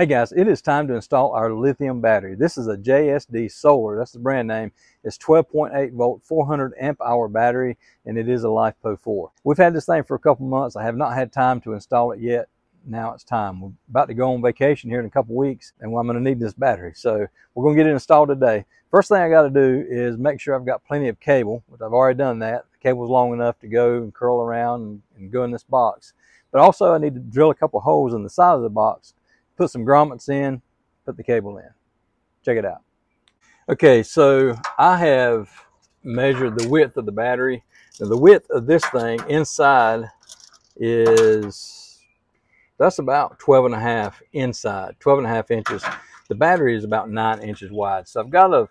Hey guys, it is time to install our lithium battery. This is a JSD Solar, that's the brand name. It's 12.8 volt, 400 amp hour battery, and it is a LiFePO 4. We've had this thing for a couple months. I have not had time to install it yet. Now it's time. We're about to go on vacation here in a couple weeks, and I'm gonna need this battery. So we're gonna get it installed today. First thing I gotta do is make sure I've got plenty of cable, which I've already done that. The cable's long enough to go and curl around and, and go in this box. But also I need to drill a couple holes in the side of the box put some grommets in, put the cable in. Check it out. Okay, so I have measured the width of the battery. Now the width of this thing inside is, that's about 12 and a half inside, 12 and a half inches. The battery is about nine inches wide. So I've got a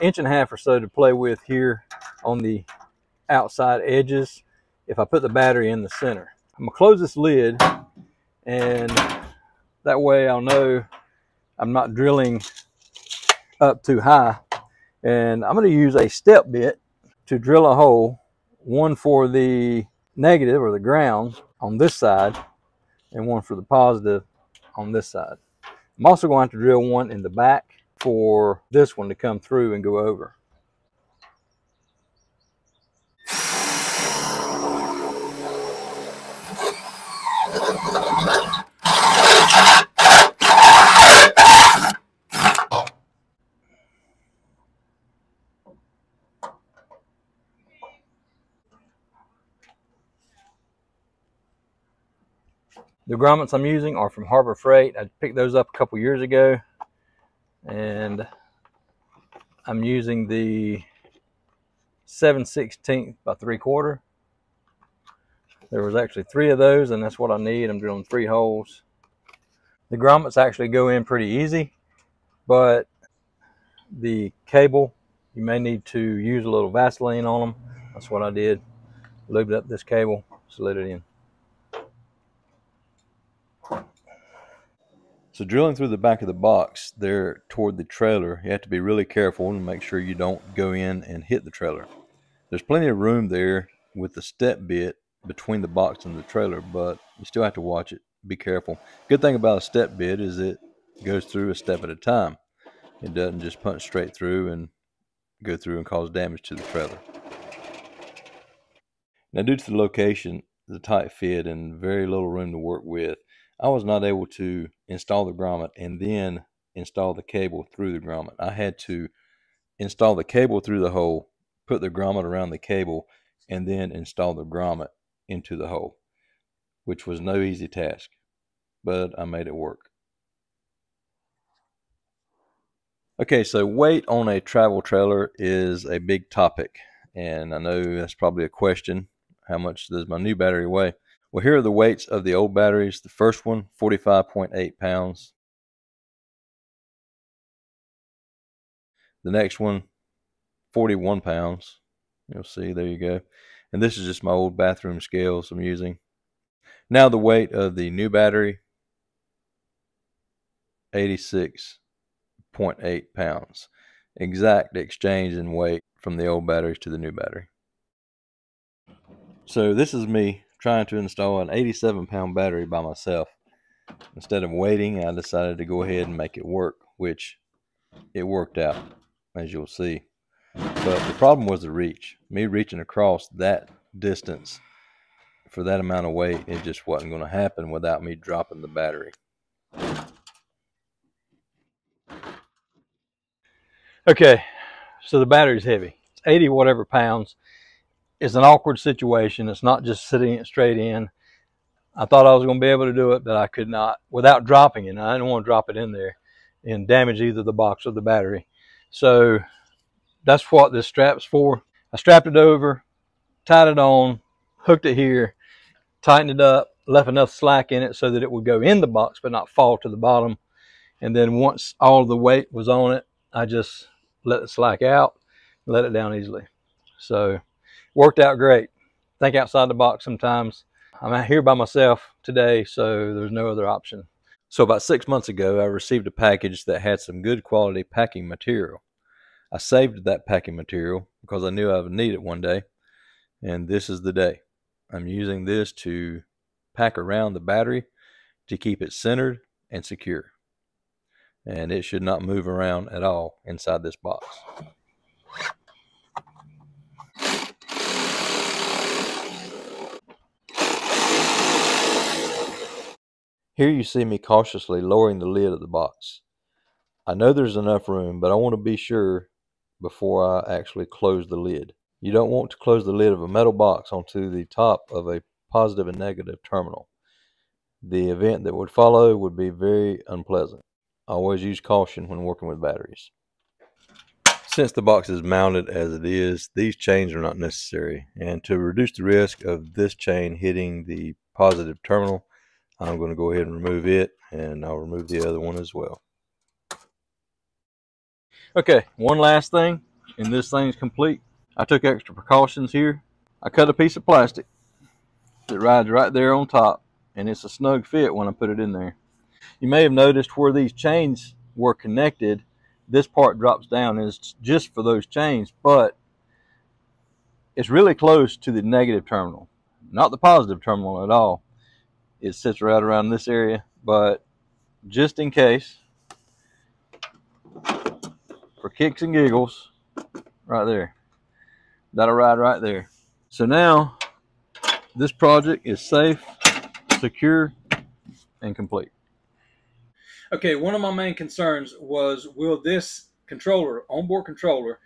inch and a half or so to play with here on the outside edges if I put the battery in the center. I'm gonna close this lid and that way I'll know I'm not drilling up too high. And I'm going to use a step bit to drill a hole, one for the negative or the ground on this side and one for the positive on this side. I'm also going to, to drill one in the back for this one to come through and go over. The grommets I'm using are from Harbor Freight. I picked those up a couple years ago. And I'm using the 7 16th by 3 quarter. There was actually three of those, and that's what I need. I'm drilling three holes. The grommets actually go in pretty easy, but the cable, you may need to use a little Vaseline on them. That's what I did. Lubed up this cable, slid it in. So drilling through the back of the box there toward the trailer, you have to be really careful and make sure you don't go in and hit the trailer. There's plenty of room there with the step bit between the box and the trailer, but you still have to watch it. Be careful. Good thing about a step bit is it goes through a step at a time. It doesn't just punch straight through and go through and cause damage to the trailer. Now due to the location, the tight fit and very little room to work with, I was not able to install the grommet and then install the cable through the grommet. I had to install the cable through the hole, put the grommet around the cable, and then install the grommet into the hole, which was no easy task, but I made it work. Okay, so weight on a travel trailer is a big topic, and I know that's probably a question. How much does my new battery weigh? Well, here are the weights of the old batteries. The first one, 45.8 pounds. The next one, 41 pounds. You'll see, there you go. And this is just my old bathroom scales I'm using. Now the weight of the new battery, 86.8 pounds. Exact exchange in weight from the old batteries to the new battery. So this is me trying to install an 87 pound battery by myself. Instead of waiting, I decided to go ahead and make it work, which it worked out, as you'll see. But the problem was the reach. Me reaching across that distance for that amount of weight, it just wasn't going to happen without me dropping the battery. Okay, so the battery's heavy. It's 80 whatever pounds it's an awkward situation. It's not just sitting it straight in. I thought I was going to be able to do it, but I could not without dropping it. I didn't want to drop it in there and damage either the box or the battery. So that's what this strap's for. I strapped it over, tied it on, hooked it here, tightened it up, left enough slack in it so that it would go in the box but not fall to the bottom. And then once all the weight was on it, I just let it slack out, let it down easily. So worked out great. Think outside the box sometimes. I'm out here by myself today, so there's no other option. So about six months ago, I received a package that had some good quality packing material. I saved that packing material because I knew I would need it one day, and this is the day. I'm using this to pack around the battery to keep it centered and secure. and it should not move around at all inside this box. Here you see me cautiously lowering the lid of the box. I know there's enough room, but I want to be sure before I actually close the lid. You don't want to close the lid of a metal box onto the top of a positive and negative terminal. The event that would follow would be very unpleasant. Always use caution when working with batteries. Since the box is mounted as it is, these chains are not necessary. And to reduce the risk of this chain hitting the positive terminal, I'm going to go ahead and remove it and I'll remove the other one as well. Okay, one last thing and this thing's complete. I took extra precautions here. I cut a piece of plastic that rides right there on top and it's a snug fit when I put it in there. You may have noticed where these chains were connected, this part drops down and it's just for those chains, but it's really close to the negative terminal, not the positive terminal at all it sits right around this area but just in case for kicks and giggles right there. That'll ride right there. So now this project is safe secure and complete. Okay one of my main concerns was will this controller onboard controller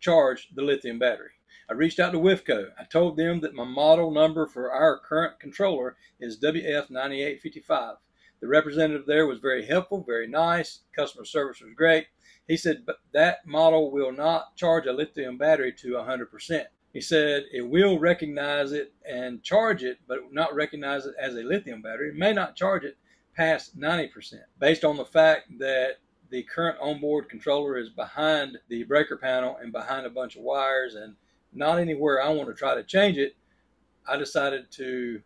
charge the lithium battery I reached out to WFCO. I told them that my model number for our current controller is WF9855. The representative there was very helpful, very nice. Customer service was great. He said, but that model will not charge a lithium battery to 100%. He said it will recognize it and charge it, but not recognize it as a lithium battery. It may not charge it past 90%, based on the fact that the current onboard controller is behind the breaker panel and behind a bunch of wires and not anywhere I want to try to change it, I decided to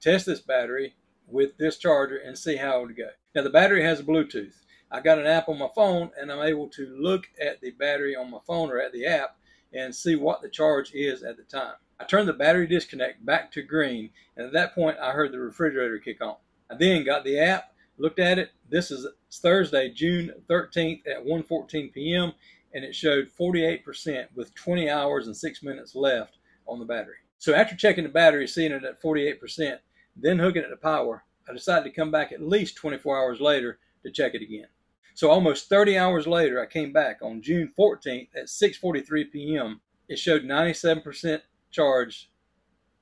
test this battery with this charger and see how it would go. Now the battery has Bluetooth. I got an app on my phone and I'm able to look at the battery on my phone or at the app and see what the charge is at the time. I turned the battery disconnect back to green and at that point I heard the refrigerator kick on. I then got the app, looked at it. This is Thursday, June 13th at 1.14 p.m and it showed 48% with 20 hours and 6 minutes left on the battery. So after checking the battery, seeing it at 48%, then hooking it to power, I decided to come back at least 24 hours later to check it again. So almost 30 hours later, I came back on June 14th at 6.43 p.m. It showed 97% charged,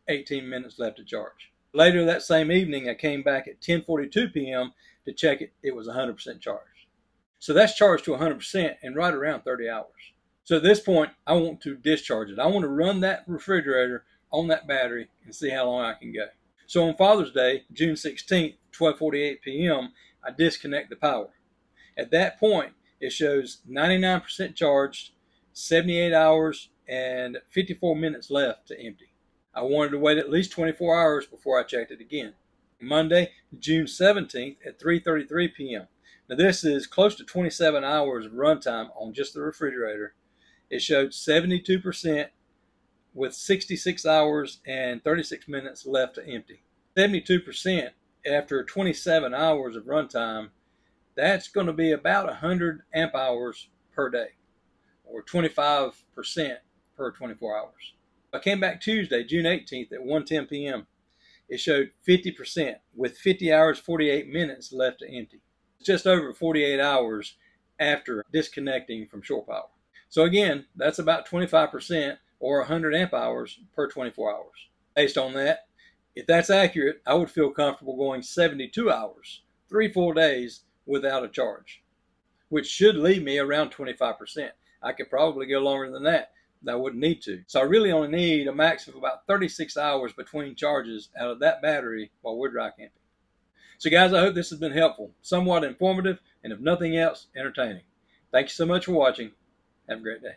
18 minutes left to charge. Later that same evening, I came back at 10.42 p.m. to check it. It was 100% charged. So that's charged to 100% in right around 30 hours. So at this point, I want to discharge it. I want to run that refrigerator on that battery and see how long I can go. So on Father's Day, June 16th, 12:48 p.m., I disconnect the power. At that point, it shows 99% charged, 78 hours and 54 minutes left to empty. I wanted to wait at least 24 hours before I checked it again. Monday, June 17th at 3:33 p.m. Now this is close to 27 hours of runtime on just the refrigerator. It showed 72% with 66 hours and 36 minutes left to empty. 72% after 27 hours of runtime, that's going to be about 100 amp hours per day or 25% per 24 hours. I came back Tuesday, June 18th at 1:10 p.m. It showed 50% with 50 hours 48 minutes left to empty just over 48 hours after disconnecting from shore power. So again, that's about 25% or 100 amp hours per 24 hours. Based on that, if that's accurate, I would feel comfortable going 72 hours, three full days without a charge, which should leave me around 25%. I could probably go longer than that. I wouldn't need to. So I really only need a max of about 36 hours between charges out of that battery while we're dry camping. So, guys, I hope this has been helpful, somewhat informative, and if nothing else, entertaining. Thank you so much for watching. Have a great day.